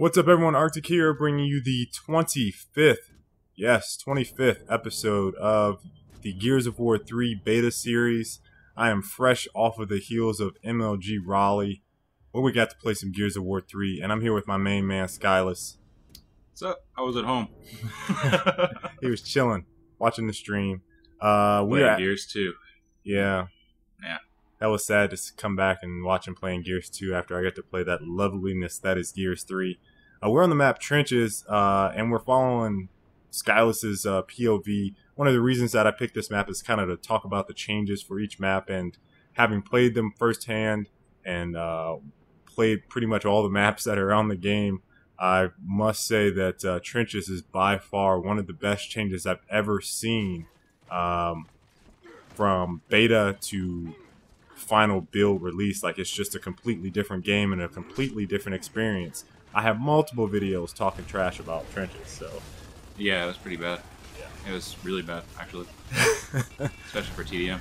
What's up, everyone? Arctic here, bringing you the 25th, yes, 25th episode of the Gears of War 3 beta series. I am fresh off of the heels of MLG Raleigh, where we got to play some Gears of War 3, and I'm here with my main man, Skyllus. What's up? I was at home. He was chilling, watching the stream. Uh, we Playing are, Gears too. yeah, Yeah. that was sad to come back and watch him playing Gears 2 after I got to play that loveliness that is Gears 3. Uh, we're on the map Trenches, uh, and we're following Skyllus's uh, POV. One of the reasons that I picked this map is kind of to talk about the changes for each map, and having played them firsthand and uh, played pretty much all the maps that are on the game, I must say that uh, Trenches is by far one of the best changes I've ever seen um, from beta to final build release. Like it's just a completely different game and a completely different experience. I have multiple videos talking trash about trenches, so Yeah, it was pretty bad. Yeah, It was really bad, actually, especially for TDM.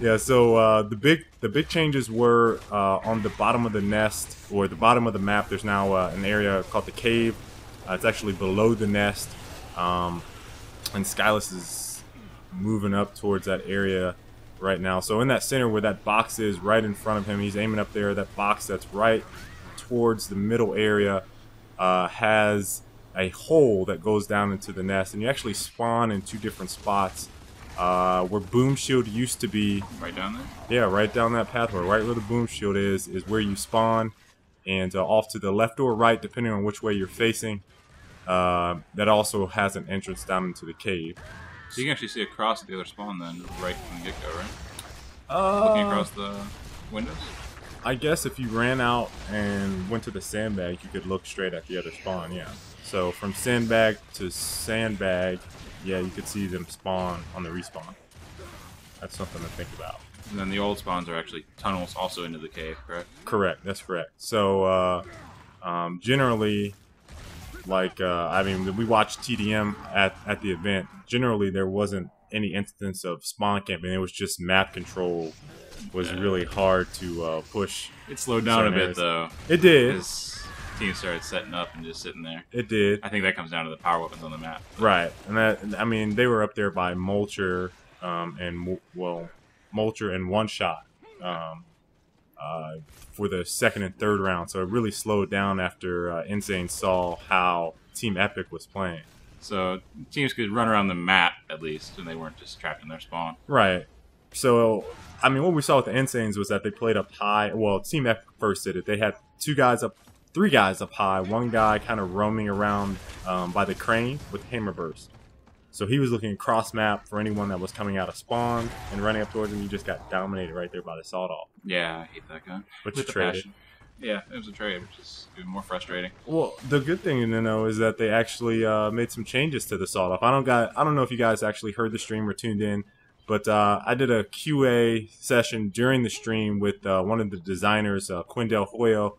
yeah. So uh, the big the big changes were uh, on the bottom of the nest or the bottom of the map. There's now uh, an area called the cave. Uh, it's actually below the nest, um, and Skyllus is moving up towards that area right now. So in that center where that box is, right in front of him, he's aiming up there. That box that's right towards the middle area uh, has a hole that goes down into the nest, and you actually spawn in two different spots. Uh, where Boom Shield used to be, Right down there. yeah, right down that pathway, right where the Boom Shield is, is where you spawn, and uh, off to the left or right, depending on which way you're facing. Uh, that also has an entrance down into the cave. So you can actually see across the other spawn then, right from the get go, right? Uh, Looking across the windows. I guess if you ran out and went to the sandbag, you could look straight at the other spawn, yeah. So from sandbag to sandbag, yeah, you could see them spawn on the respawn. That's something to think about. And then the old spawns are actually tunnels also into the cave, correct? Correct, that's correct. So uh, um, generally, like uh, I mean, we watched TDM at, at the event. Generally, there wasn't any instance of spawn camping. It was just map control was Yeah. really hard to uh, push. It slowed down a bit areas. though, It did. as teams started setting up and just sitting there. It did. I think that comes down to the power weapons on the map. Right, and that I mean they were up there by Mulcher, um, and well, Mulcher and One Shot, um, uh, for the second and third round. So it really slowed down after uh, Insane saw how Team Epic was playing. So teams could run around the map at least, and they weren't just trapped in their spawn. Right. So I mean, what we saw with the Insanes was that they played up high. Well, Team F first did it. They had two guys up, three guys up high. One guy kind of roaming around um, by the crane with hammer burst. So he was looking cross map for anyone that was coming out of spawn and running up towards him. You just got dominated right there by the sawed off, Yeah, I hate that gun. which With you the traded. passion. Yeah, it was a trade, which is even more frustrating. Well, the good thing to know is that they actually uh, made some changes to the sawed off. I don't got I don't know if you guys actually heard the stream or tuned in, but uh, I did a QA session during the stream with uh, one of the designers, uh, Quinn Hoyo,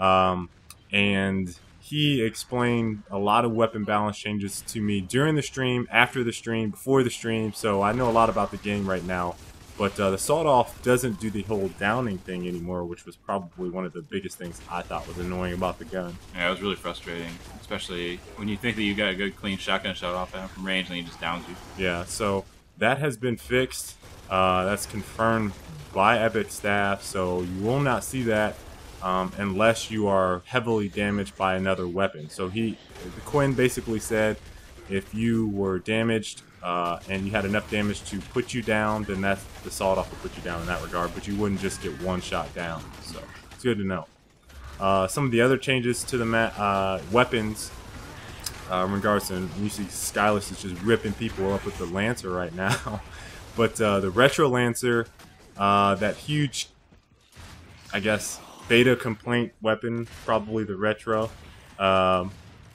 um, and he explained a lot of weapon balance changes to me during the stream, after the stream, before the stream. So I know a lot about the game right now. But uh, the sawed off doesn't do the whole downing thing anymore, which was probably one of the biggest things I thought was annoying about the gun. Yeah, it was really frustrating, especially when you think that you got a good clean shotgun shot off at him from range and he just downs you. Yeah, so that has been fixed. Uh, that's confirmed by Epic staff, so you will not see that um, unless you are heavily damaged by another weapon. So he, Quinn basically said, if you were damaged uh, and you had enough damage to put you down, then that's the sawed off will put you down in that regard. But you wouldn't just get one shot down. So it's good to know. Uh, some of the other changes to the uh, weapons uh, in regards to you see Skyllus is just ripping people up with the Lancer right now. but uh, the Retro Lancer, uh, that huge, I guess, beta complaint weapon, probably the Retro. Um,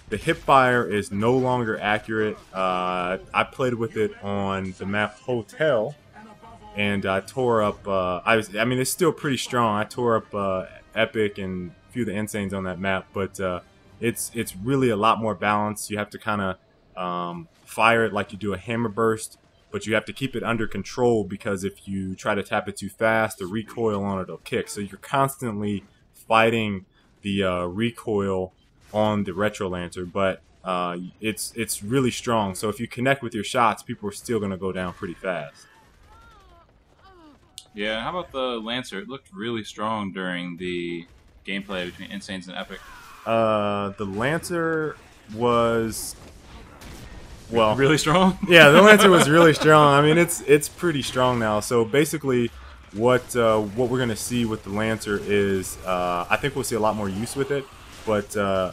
the hip fire is no longer accurate. Uh, I played with it on the map Hotel, and I tore up. Uh, I was, I mean, it's still pretty strong. I tore up uh, Epic and a few of the Insanes on that map, but uh, it's it's really a lot more balanced. You have to kind of um, fire it like you do a hammer burst, but you have to keep it under control because if you try to tap it too fast, the recoil on it will kick. So you're constantly fighting the uh, recoil on the Retro Lancer, but uh, it's it's really strong. So if you connect with your shots, people are still going to go down pretty fast. Yeah, how about the Lancer? It looked really strong during the gameplay between Insanes and Epic. Uh, the Lancer was well really strong. yeah, the Lancer was really strong. I mean, it's it's pretty strong now. So basically, what uh, what we're gonna see with the Lancer is, uh, I think we'll see a lot more use with it. But uh,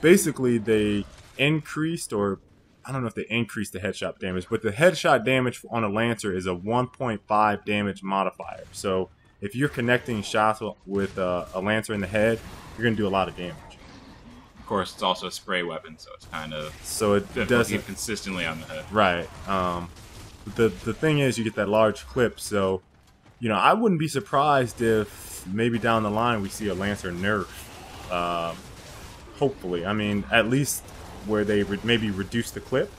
basically, they increased, or I don't know if they increased the headshot damage, but the headshot damage on a Lancer is a 1.5 damage modifier. So if you're connecting shots with uh, a Lancer in the head, you're gonna do a lot of damage. Of course, it's also a spray weapon, so it's kind of So it doesn't doesn't keep consistently on the head. Right. Um, the the thing is, you get that large clip, so you know I wouldn't be surprised if maybe down the line we see a Lancer nerf. Um, hopefully, I mean at least where they re- maybe reduce the clip.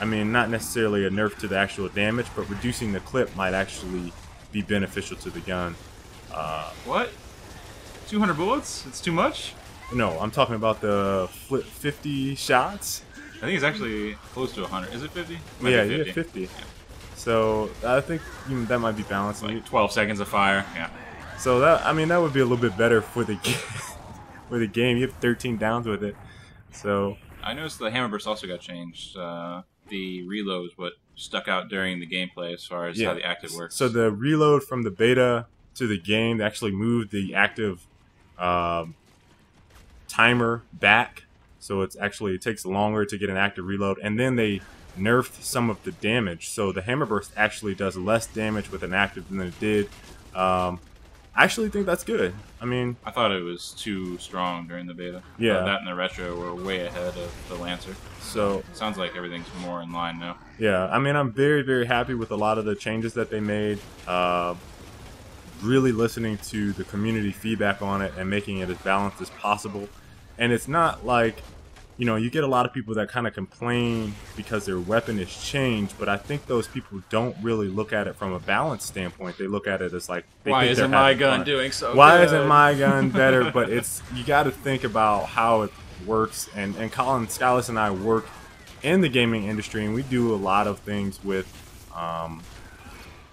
I mean, not necessarily a nerf to the actual damage, but reducing the clip might actually be beneficial to the gun. Uh, What? 200 bullets? It's too much? No, I'm talking about the flip 50 shots. I think it's actually close to 100. Is it 50? Might yeah, be you get 50. So I think that might be balancing. Like 12 seconds of fire. Yeah. So that I mean that would be a little bit better for the game. for the game, you have 13 downs with it. So I noticed the hammer burst also got changed. Uh, the reload is what stuck out during the gameplay as far as Yeah. how the active works. so the reload from the beta to the game they actually moved the active um, timer back. So it's actually it takes longer to get an active reload, and then they nerfed some of the damage. So the hammer burst actually does less damage with an active than it did. Um, I actually think that's good. I mean, I thought it was too strong during the beta. Yeah. Uh, that and the retro were way ahead of the Lancer. so Sounds like everything's more in line now. Yeah, I mean, I'm very, very happy with a lot of the changes that they made. Uh, really listening to the community feedback on it and making it as balanced as possible. And it's not like, you know, you get a lot of people that kind of complain because their weapon is changed, but I think those people don't really look at it from a balance standpoint. They look at it as like, Why isn't my gun fun. doing so Why good? isn't my gun better? but it's you got to think about how it works. And and Colin Scalise and I work in the gaming industry, and we do a lot of things with um,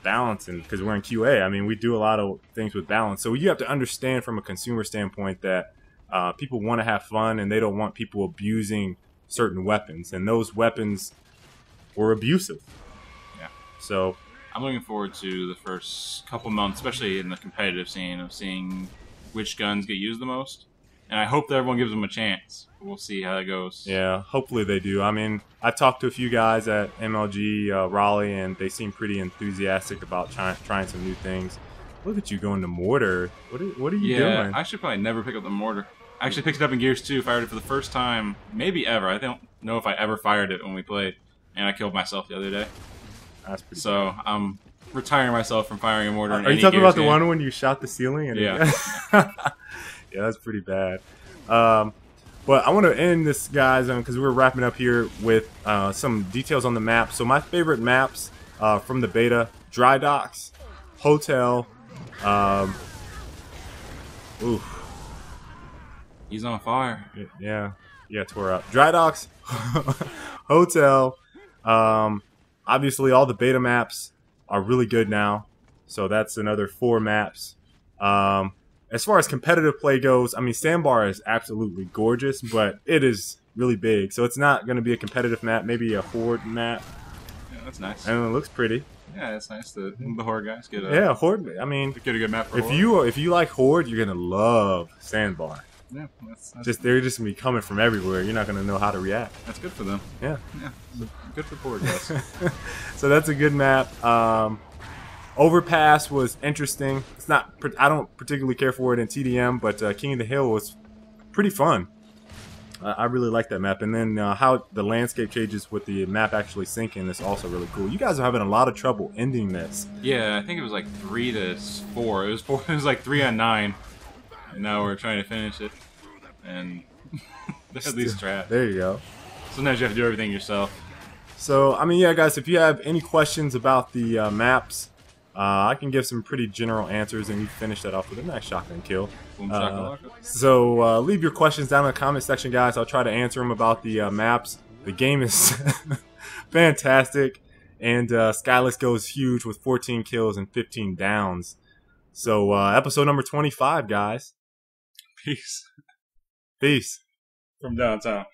balance, and because we're in QA, I mean, we do a lot of things with balance. So you have to understand from a consumer standpoint that uh, people want to have fun, and they don't want people abusing certain weapons, and those weapons were abusive. Yeah. So I'm looking forward to the first couple months, especially in the competitive scene, of seeing which guns get used the most. And I hope that everyone gives them a chance. We'll see how that goes. Yeah, hopefully they do. I mean, I've talked to a few guys at MLG uh, Raleigh, and they seem pretty enthusiastic about trying trying some new things. Look at you going to mortar. What are, what are you Yeah, doing? I should probably never pick up the mortar. I actually picked it up in Gears 2, fired it for the first time, maybe ever. I don't know if I ever fired it when we played, and I killed myself the other day. That's pretty. So I'm retiring myself from firing a mortar. in Are you talking Gears about the game. one when you shot the ceiling? And Yeah. yeah, that's pretty bad. Um, but I want to end this, guys, because we're wrapping up here with uh, some details on the map. So my favorite maps uh, from the beta: dry docks, hotel. Um, oof, He's on fire. yeah, yeah, tore up. Dry docks, hotel. Um, obviously, all the beta maps are really good now. So that's another four maps. Um, as far as competitive play goes, I mean, Sandbar is absolutely gorgeous, but it is really big. So it's not going to be a competitive map, maybe a horde map. Yeah, that's nice. And it looks pretty. Yeah, it's nice. The, the horde guys get a, Yeah, horde. I mean, get a good map for if horror. you if you like horde, you're gonna love Sandbar. Yeah, that's, that's, Just they're just gonna be coming from everywhere. You're not gonna know how to react. that's good for them. Yeah. Yeah, good for horde guys. so that's a good map. Um, Overpass was interesting. It's not. I don't particularly care for it in TDM, but uh, King of the Hill was pretty fun. I I really like that map, and then uh, how the landscape changes with the map actually sinking is also really cool. You guys are having a lot of trouble ending this. yeah, I think it was like three to four. It was four. It was like three on nine. And now we're trying to finish it, and at least it. There you go. Sometimes you have to do everything yourself. So, I mean, yeah, guys, if you have any questions about the uh, maps, Uh, I can give some pretty general answers, and you finish that off with a nice shotgun kill. Uh. So uh, leave your questions down in the comment section, guys. I'll try to answer them about the uh, maps. The game is fantastic, and uh, Skyllus goes huge with 14 kills and 15 downs. So uh, episode number 25, guys. Peace Peace. from downtown.